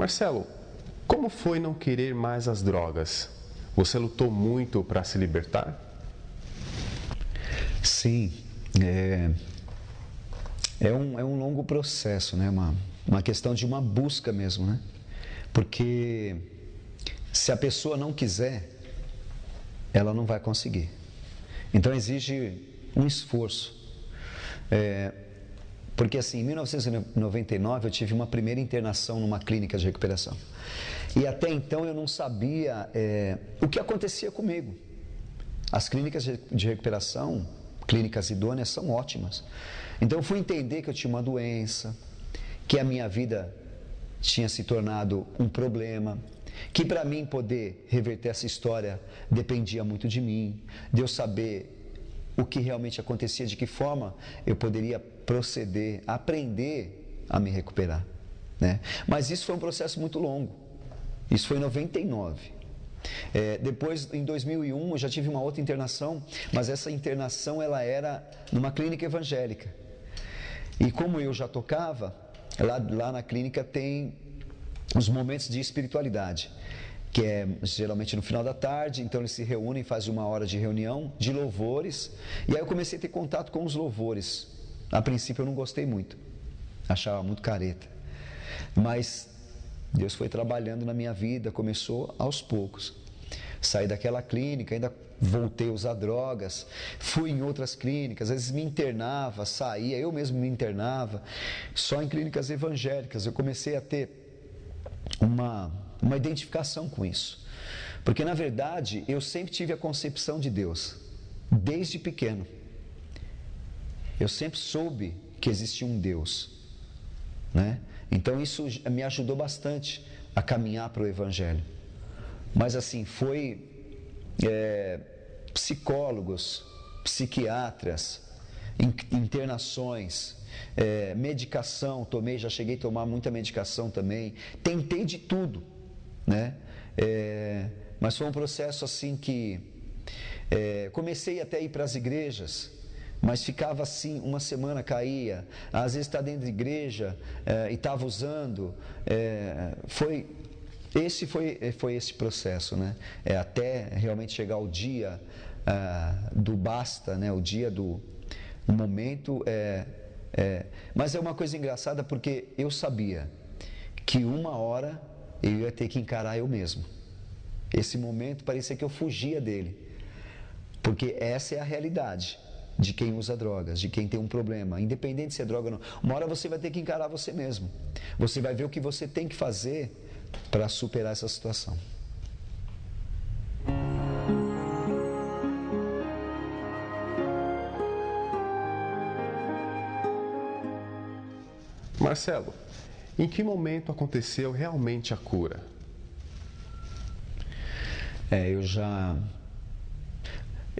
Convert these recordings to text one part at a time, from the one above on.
Marcelo, como foi não querer mais as drogas? Você lutou muito para se libertar? Sim, é, é, um, é um longo processo, né? Uma, uma questão de uma busca mesmo, né? Porque se a pessoa não quiser, ela não vai conseguir. Então exige um esforço. É, porque assim, em 1999 eu tive uma primeira internação numa clínica de recuperação. E até então eu não sabia é, o que acontecia comigo. As clínicas de recuperação, clínicas idôneas, são ótimas. Então eu fui entender que eu tinha uma doença, que a minha vida tinha se tornado um problema, que para mim poder reverter essa história dependia muito de mim, de eu saber o que realmente acontecia, de que forma eu poderia proceder, aprender a me recuperar. Né? Mas isso foi um processo muito longo. Isso foi em 99. É, depois, em 2001, eu já tive uma outra internação, mas essa internação ela era numa clínica evangélica. E como eu já tocava, lá, lá na clínica tem os momentos de espiritualidade que é geralmente no final da tarde, então eles se reúnem, fazem uma hora de reunião de louvores, e aí eu comecei a ter contato com os louvores. A princípio eu não gostei muito, achava muito careta, mas Deus foi trabalhando na minha vida, começou aos poucos. Saí daquela clínica, ainda voltei a usar drogas, fui em outras clínicas, às vezes me internava, saía, eu mesmo me internava, só em clínicas evangélicas. Eu comecei a ter uma uma identificação com isso. Porque na verdade eu sempre tive a concepção de Deus, desde pequeno. Eu sempre soube que existia um Deus. Né? Então isso me ajudou bastante a caminhar para o Evangelho. Mas assim, foi é, psicólogos, psiquiatras, internações, é, medicação, tomei, já cheguei a tomar muita medicação também. Tentei de tudo né? É, mas foi um processo assim que é, comecei até a ir para as igrejas, mas ficava assim, uma semana caía, às vezes está dentro de igreja é, e estava usando. É, foi esse foi, foi esse processo, né? É, até realmente chegar o dia ah, do basta, né? O dia do momento. É, é, mas é uma coisa engraçada porque eu sabia que uma hora eu ia ter que encarar eu mesmo. Esse momento parecia que eu fugia dele, porque essa é a realidade de quem usa drogas, de quem tem um problema, independente se é droga ou não. Uma hora você vai ter que encarar você mesmo. Você vai ver o que você tem que fazer para superar essa situação. Marcelo, em que momento aconteceu realmente a cura? É, eu já.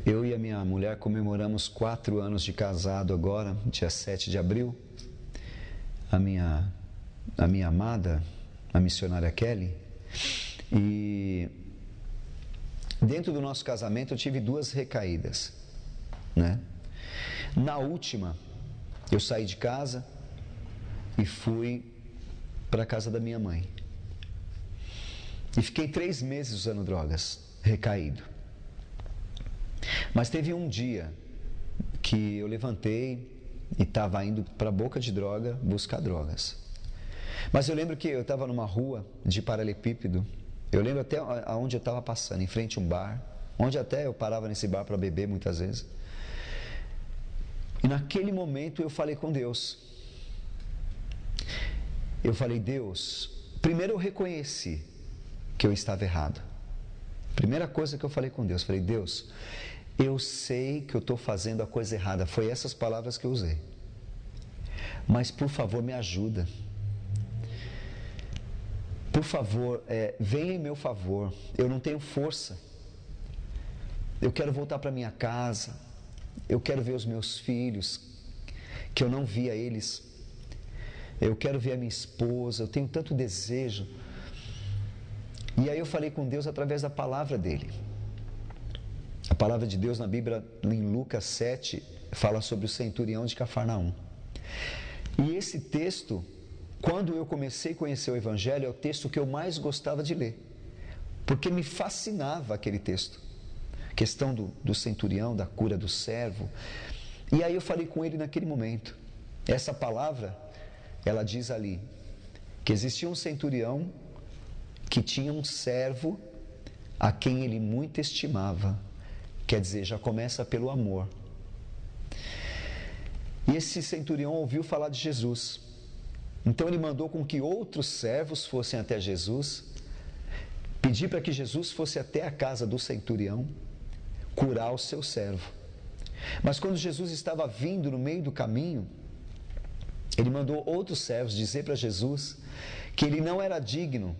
Eu e a minha mulher comemoramos quatro anos de casado agora, dia 7 de abril. A minha, a minha amada, a missionária Kelly. E dentro do nosso casamento eu tive duas recaídas, né? Na última, eu saí de casa e fui para a casa da minha mãe. E fiquei três meses usando drogas, recaído. Mas teve um dia que eu levantei e estava indo para a boca de droga buscar drogas. Mas eu lembro que eu estava numa rua de paralelepípedo. Eu lembro até aonde eu estava passando, em frente a um bar, onde até eu parava nesse bar para beber muitas vezes. E naquele momento eu falei com Deus eu falei, Deus, primeiro eu reconheci que eu estava errado. Primeira coisa que eu falei com Deus, falei, Deus, eu sei que eu estou fazendo a coisa errada. Foi essas palavras que eu usei. Mas por favor, me ajuda. Por favor, é, venha em meu favor. Eu não tenho força. Eu quero voltar para minha casa. Eu quero ver os meus filhos, que eu não via eles eu quero ver a minha esposa, eu tenho tanto desejo. E aí eu falei com Deus através da palavra dele. A palavra de Deus na Bíblia, em Lucas 7, fala sobre o centurião de Cafarnaum. E esse texto quando eu comecei a conhecer o Evangelho, é o texto que eu mais gostava de ler, porque me fascinava aquele texto. A questão do, do centurião, da cura do servo. E aí eu falei com ele naquele momento. Essa palavra, ela diz ali que existia um centurião que tinha um servo a quem ele muito estimava. Quer dizer, já começa pelo amor. E esse centurião ouviu falar de Jesus. Então ele mandou com que outros servos fossem até Jesus, pedir para que Jesus fosse até a casa do centurião, curar o seu servo. Mas quando Jesus estava vindo no meio do caminho, ele mandou outros servos dizer para Jesus que ele não era digno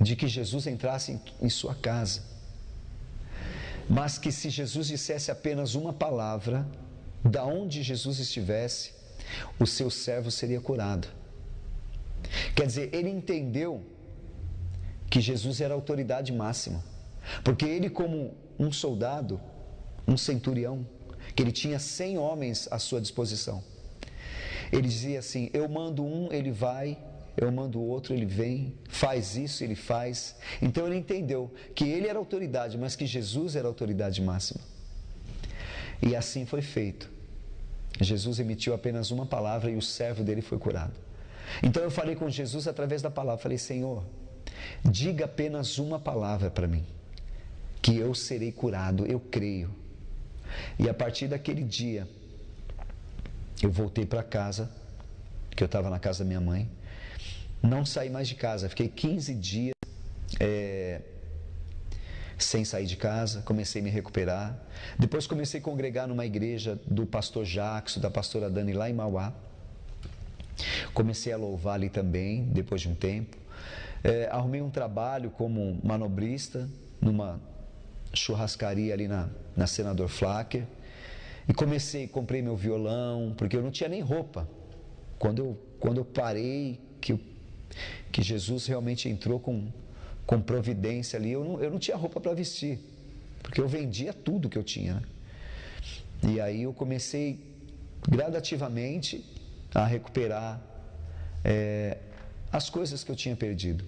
de que Jesus entrasse em, sua casa, mas que se Jesus dissesse apenas uma palavra, da onde Jesus estivesse, o seu servo seria curado. Quer dizer, ele entendeu que Jesus era a autoridade máxima, porque ele, como um soldado, um centurião, que ele tinha 100 homens à sua disposição, ele dizia assim: Eu mando um, ele vai, eu mando o outro, ele vem, faz isso, ele faz. Então ele entendeu que ele era autoridade, mas que Jesus era autoridade máxima. E assim foi feito. Jesus emitiu apenas uma palavra e o servo dele foi curado. Então eu falei com Jesus através da palavra, falei: Senhor, diga apenas uma palavra para mim, que eu serei curado, eu creio. E a partir daquele dia, eu voltei para casa, que eu estava na casa da minha mãe, não saí mais de casa, fiquei 15 dias é, sem sair de casa, comecei a me recuperar. Depois comecei a congregar numa igreja do pastor Jackson, da pastora Dani lá em Mauá. Comecei a louvar ali também, depois de um tempo. É, arrumei um trabalho como manobrista numa churrascaria ali na, na Senador Flacker. E comecei, comprei meu violão, porque eu não tinha nem roupa. Quando eu, quando eu parei, que, que Jesus realmente entrou com, com providência ali, eu não, eu não tinha roupa para vestir, porque eu vendia tudo que eu tinha. Né? E aí eu comecei gradativamente a recuperar é, as coisas que eu tinha perdido.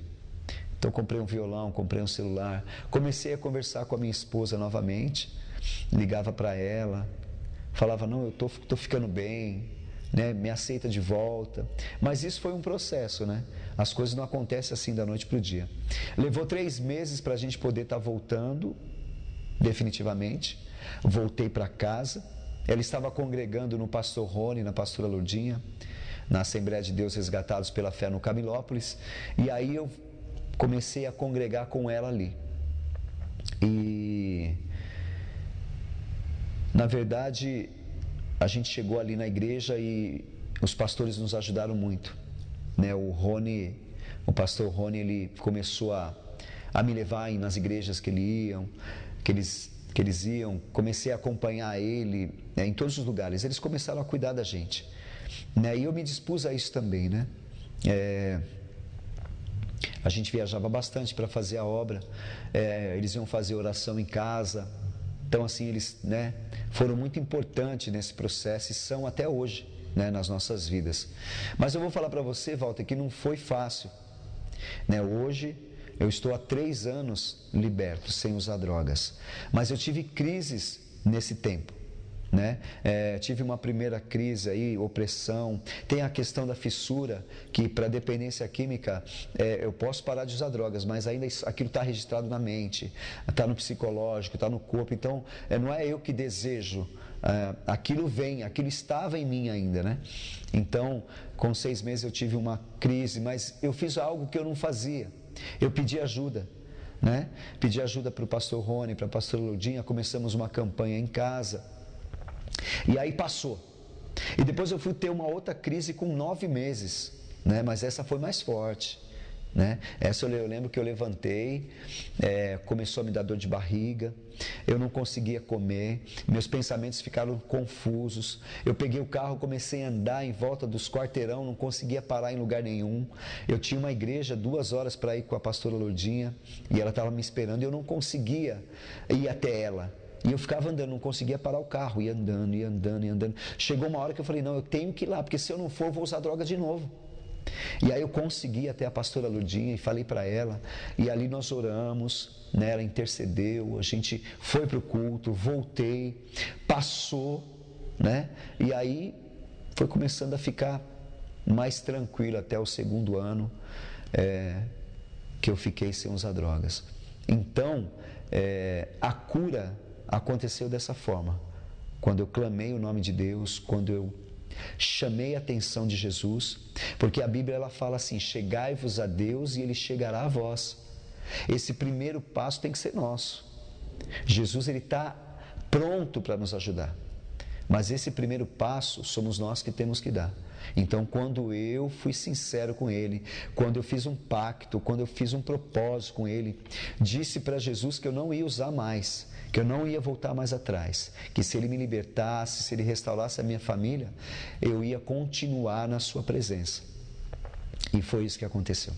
Então comprei um violão, comprei um celular, comecei a conversar com a minha esposa novamente, ligava para ela, falava não, eu tô, tô ficando bem, né, me aceita de volta. Mas isso foi um processo, né? As coisas não acontecem assim da noite para o dia. Levou três meses para a gente poder estar tá voltando, definitivamente. Voltei para casa. Ela estava congregando no pastor Rony, na pastora Lourdinha, na Assembleia de Deus Resgatados pela Fé no Camilópolis. E aí eu comecei a congregar com ela ali. E na verdade, a gente chegou ali na igreja e os pastores nos ajudaram muito. Né? O Rony, o pastor Rony, ele começou a, a me levar nas igrejas que ele iam, que eles, que eles iam. Comecei a acompanhar ele né, em todos os lugares. Eles começaram a cuidar da gente. Né? E eu me dispus a isso também, né? É, a gente viajava bastante para fazer a obra. É, eles iam fazer oração em casa. Então, assim, eles né, foram muito importantes nesse processo e são até hoje né, nas nossas vidas. Mas eu vou falar para você, Walter, que não foi fácil. Né? Hoje eu estou há três anos liberto, sem usar drogas. Mas eu tive crises nesse tempo. Né? É, tive uma primeira crise aí, opressão. Tem a questão da fissura, que para dependência química é, eu posso parar de usar drogas, mas ainda isso, aquilo está registrado na mente, está no psicológico, está no corpo. Então é, não é eu que desejo, é, aquilo vem, aquilo estava em mim ainda, né? Então, com seis meses eu tive uma crise, mas eu fiz algo que eu não fazia. Eu pedi ajuda. Né? Pedi ajuda para o pastor Rony, para a pastora Ludinha, começamos uma campanha em casa. E aí passou. E depois eu fui ter uma outra crise com nove meses, né? mas essa foi mais forte. Né? Essa eu lembro que eu levantei, é, começou a me dar dor de barriga, eu não conseguia comer, meus pensamentos ficaram confusos. Eu peguei o carro, comecei a andar em volta dos quarteirão, não conseguia parar em lugar nenhum. Eu tinha uma igreja duas horas para ir com a pastora Lourdinha e ela estava me esperando e eu não conseguia ir até ela. E eu ficava andando, não conseguia parar o carro, ia andando, ia andando, ia andando. Chegou uma hora que eu falei: não, eu tenho que ir lá, porque se eu não for, eu vou usar droga de novo. E aí eu consegui até a pastora Lurdinha e falei para ela, e ali nós oramos, né? ela intercedeu, a gente foi para o culto, voltei, passou, né? E aí foi começando a ficar mais tranquilo até o segundo ano é, que eu fiquei sem usar drogas. Então, é, a cura aconteceu dessa forma. Quando eu clamei o nome de Deus, quando eu chamei a atenção de Jesus, porque a Bíblia ela fala assim: chegai-vos a Deus e ele chegará a vós. Esse primeiro passo tem que ser nosso. Jesus ele está pronto para nos ajudar. Mas esse primeiro passo somos nós que temos que dar. Então, quando eu fui sincero com Ele, quando eu fiz um pacto, quando eu fiz um propósito com Ele, disse para Jesus que eu não ia usar mais, que eu não ia voltar mais atrás, que se Ele me libertasse, se Ele restaurasse a minha família, eu ia continuar na Sua presença. E foi isso que aconteceu.